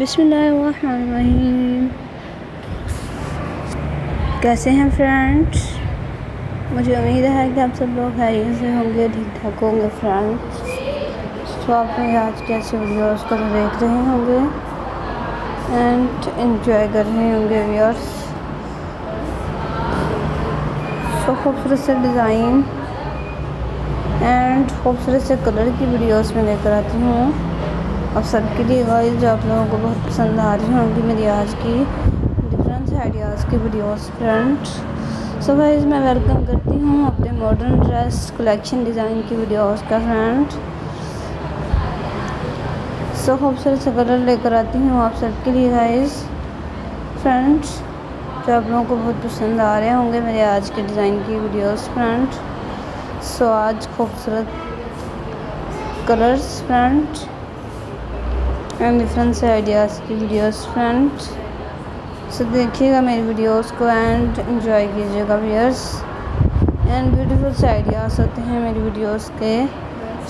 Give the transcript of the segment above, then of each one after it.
बिस्मिल्लाहिर्रहमानिर्रहीम। कैसे हैं फ्रेंड्स? मुझे उम्मीद है कि आप सब लोग खैरियत से होंगे ठीक ठाक होंगे फ्रेंड्स। तो आप मेरे आज के ऐसे वीडियोस को देख रहे होंगे। एंड एंजॉय कर रहे होंगे व्यूअर्स सो खूबसूरत से डिज़ाइन एंड खूबसूरत से कलर की वीडियोस में लेकर आती हूँ। और सबके लिए गाइस जो आप लोगों को बहुत पसंद आ रही होंगी मेरी आज की डिफरेंस आइडियाज़ की वीडियोस फ्रेंड्स सो गाइस मैं वेलकम करती हूँ अपने मॉडर्न ड्रेस कलेक्शन डिज़ाइन की वीडियोस का फ्रेंड सो खूबसूरत से कलर लेकर आती हूँ आप सबके लिए गाइस फ्रेंड्स जो आप लोगों को बहुत पसंद आ रहे होंगे मेरे आज के डिज़ाइन की वीडियोस फ्रेंड सो आज खूबसूरत कलर्स फ्रेंड एंड डिफरेंट से आइडियाज़ की वीडियोस फ्रेंड सो देखिएगा मेरी वीडियोस को एंड एंजॉय कीजिएगा व्यूअर्स एंड ब्यूटीफुल से आइडियाज़ होते हैं मेरी वीडियोस के.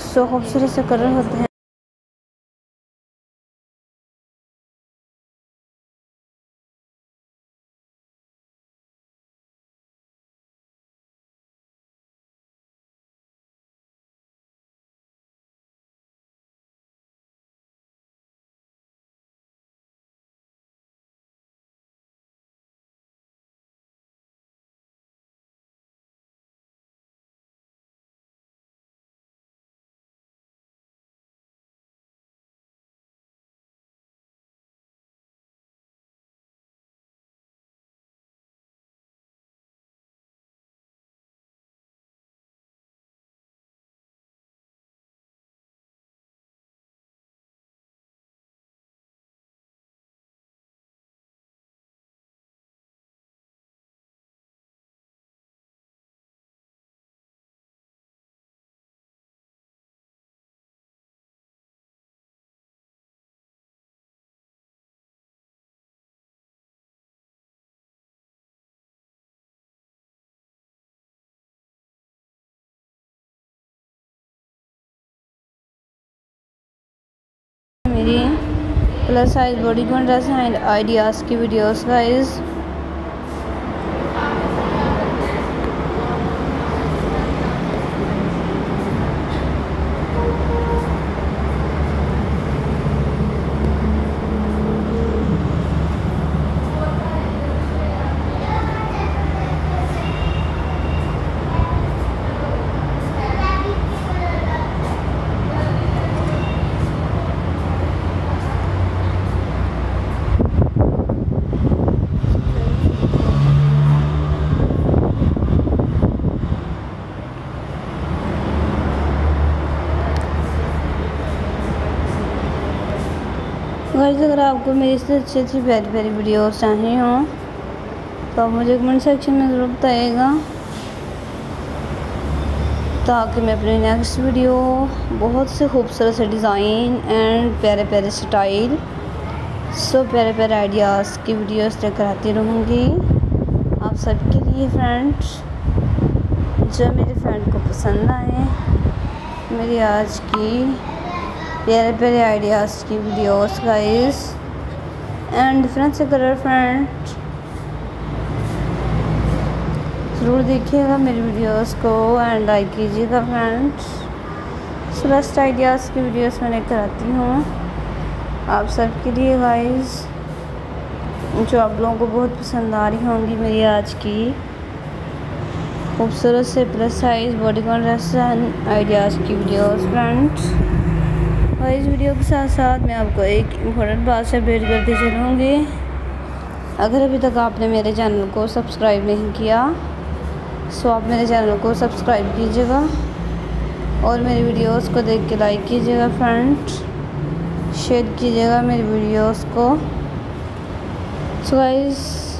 सो खूबसूरत से कलर होते हैं. Plus size bodycon dress and ideas की गाइस अगर आपको मेरी से अच्छी अच्छी प्यारी प्यारी वीडियो चाहिए हों तो आप मुझे कमेंट सेक्शन में ज़रूर बताइएगा, ताकि मैं अपने नेक्स्ट वीडियो बहुत से खूबसूरत से डिज़ाइन एंड प्यारे प्यारे स्टाइल सो प्यारे प्यारे आइडियाज़ की वीडियोस लेकर आती रहूँगी। आप सबके लिए फ्रेंड्स जो मेरे फ्रेंड को पसंद आए, मेरी आज की प्यारे प्यारे आइडियाज़ की वीडियोस गाइस एंड से कलर फ्रेंड ज़रूर देखिएगा मेरी वीडियोस को एंड लाइक कीजिएगा फ्रेंड्स सो बेस्ट आइडियाज़ की वीडियोस मैं लेकर आती हूँ आप सब के लिए गाइस जो आप लोगों को बहुत पसंद आ रही होंगी मेरी आज की खूबसूरत से plus size bodycon dress and ideas की वीडियोस फ्रेंड्स और इस वीडियो के साथ साथ मैं आपको एक इम्पोर्टेंट बात से अपडेट करती चलूँगी। अगर अभी तक आपने मेरे चैनल को सब्सक्राइब नहीं किया सो आप मेरे चैनल को सब्सक्राइब कीजिएगा और मेरी वीडियोस को देख के लाइक कीजिएगा फ्रेंड शेयर कीजिएगा मेरी वीडियोस को। So guys